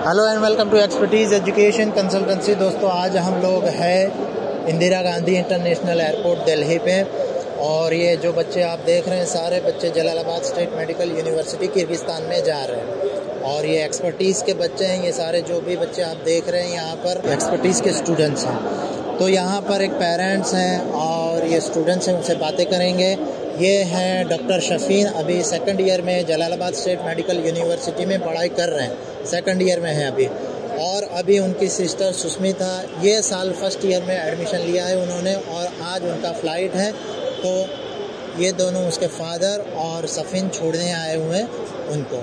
Hello and welcome to expertise education consultancy दोस्तों, आज हम लोग हैं इंदिरा गांधी इंटरनेशनल एयरपोर्ट, दिल्ली पे। और ये जो बच्चे आप देख रहे हैं, सारे बच्चे Jalalabad state medical university Kyrgyzstan में जा रहे हैं। और ये एक्सपर्टीज़ के बच्चे हैं, ये सारे जो भी बच्चे आप देख रहे हैं, यहाँ पर एक्सपर्टीज़ के स्टूडेंट्स हैं। तो यहाँ पर एक पेरेंट्स हैं और ये स्टूडेंट्स हैं, उनसे बातें करेंगे। ये हैं डॉक्टर शफीन, अभी सेकंड ईयर में जलालाबाद स्टेट मेडिकल यूनिवर्सिटी में पढ़ाई कर रहे हैं। सेकंड ईयर में है अभी। और अभी उनकी सिस्टर सुष्मिता, ये साल फ़र्स्ट ईयर में एडमिशन लिया है उन्होंने और आज उनका फ़्लाइट है। तो ये दोनों उसके फादर और सफ़ीन छोड़ने आए हुए हैं उनको।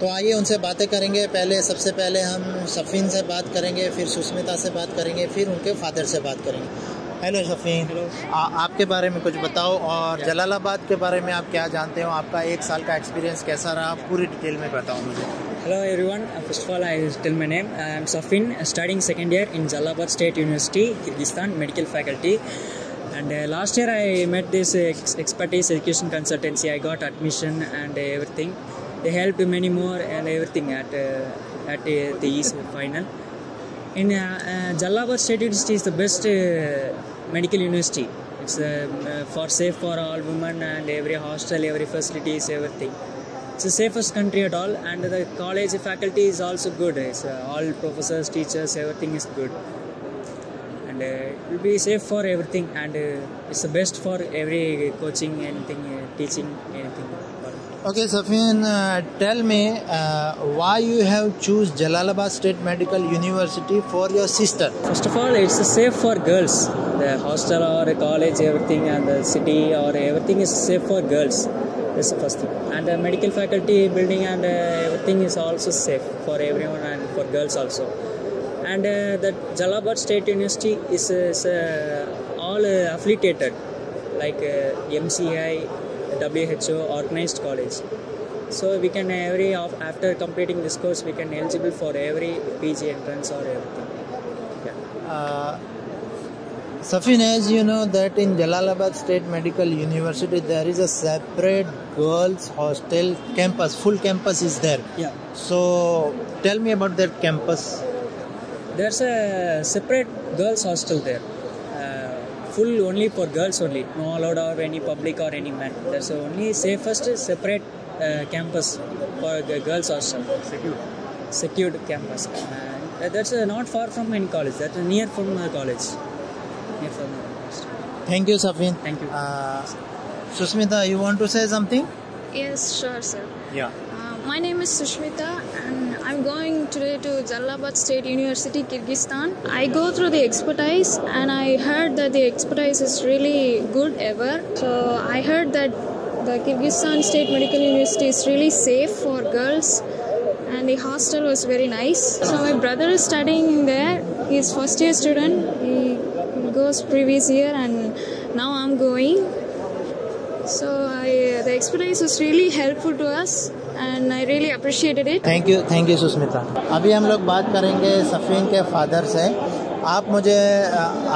तो आइए उनसे बातें करेंगे। पहले, सबसे पहले हम सफ़ीन से बात करेंगे, फिर सुष्मिता से बात करेंगे, फिर उनके फादर से बात करेंगे। हेलो सफीन आपके बारे में कुछ बताओ और जलालाबाद के बारे में आप क्या जानते हो? आपका एक साल का एक्सपीरियंस कैसा रहा? पूरी डिटेल में बताओ मुझे। Hello everyone first of all I tell my name I am Safeen starting second year in Jalalabad state university Kyrgyzstan medical faculty and last year I met this expertise education consultancy I got admission and every and uh, everything. They helped many more and everything at uh, at In uh, uh, Jalalabad State University is the best uh, medical university. It's for safe for all women and every hostel, every facilities, everything. It's the safest country at all, and the college faculty is also good. It's, all professors, teachers, everything is good, and uh, it will be safe for everything. And uh, it's the best for every coaching, anything, uh, teaching, anything. Okay, Safin, uh, tell me uh, why you have choose Jalalabad State Medical University for your sister. First of all, it's safe for girls. The hostel or college, everything, and the city or everything is safe for girls. That's the first thing. And the medical faculty building and uh, everything is also safe for everyone and for girls also. And uh, the Jalalabad State University is, is uh, all uh, affiliated, like MCI, WHO, organized college. So we can every after completing this course, we can eligible for every PG entrance or everything. Yeah. Uh, Safin, as you know that in Jalalabad State Medical University there is a separate girls hostel campus, full campus is there. Yeah. So tell me about that campus. There's a separate girls' hostel there. Uh, full only for girls only. No allowed or any public or any man. There's only safest separate uh, campus for the girls' also. Secured. Secured campus. And that's uh, not far from any college. That's near from the college. Near from the college. Thank you, Safin. Thank you. Uh, Susmita, you want to say something? Yes, sure, sir. Yeah. Uh, my name is Sushmita, and I'm going today to Jalalabad State University, Kyrgyzstan. I go through the Xpertise, and I heard that the Xpertise is really good ever. So I heard that the Kyrgyzstan State Medical University is really safe for girls, and the hostel was very nice. So my brother is studying there. He's first year student. He goes previous year, and now I'm going. So I, the Xpertise was really helpful to us, and I really appreciated it. Thank you thank you Sushmita अभी हम लोग बात करेंगे सफ़ीन के father से। आप मुझे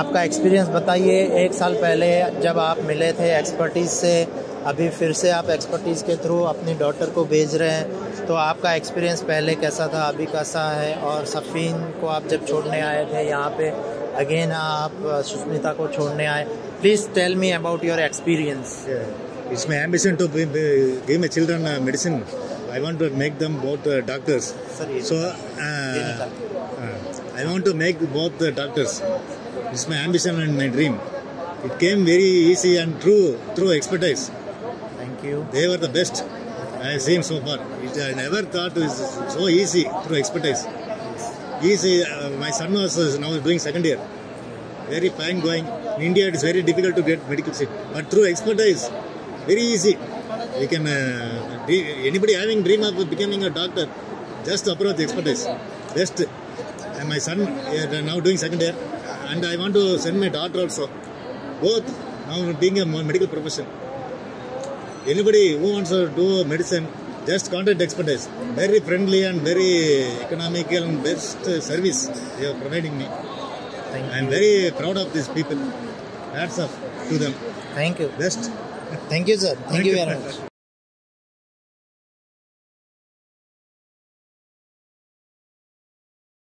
आपका एक्सपीरियंस बताइए एक साल पहले जब आप मिले थे एक्सपर्टीज़ से अभी फिर से आप एक्सपर्टीज़ के थ्रू अपनी डॉटर को भेज रहे हैं तो आपका एक्सपीरियंस पहले कैसा था अभी कैसा है? और सफ़ीन को आप जब छोड़ने आए थे यहाँ पे अगेन आप सुष्मिता को छोड़ने आए। Please tell me about your experience. It's my ambition to be, be, give I want to make them both uh, doctors. So uh, uh, I want to make both the doctors. It's my ambition and my dream. It came very easy and true through Xpertise. Thank you. They were the best I have seen so far. It, I never thought it was so easy through Xpertise. Easy. Uh, my son was uh, now doing second year. Very fine going. In India, it is very difficult to get medical seat, but through Xpertise, very easy. We can uh, anybody having dream of becoming a doctor, just approach Xpertise. Just, and my son uh, now doing second year, and I want to send my daughter also. Both now being a medical profession. Anybody who wants to do medicine, just contact Xpertise. Very friendly and very economical and best service they are providing me. Thank I am very proud of these people. Hats off to them. Thank you. Best. Thank you, sir. Thank, Thank you very much.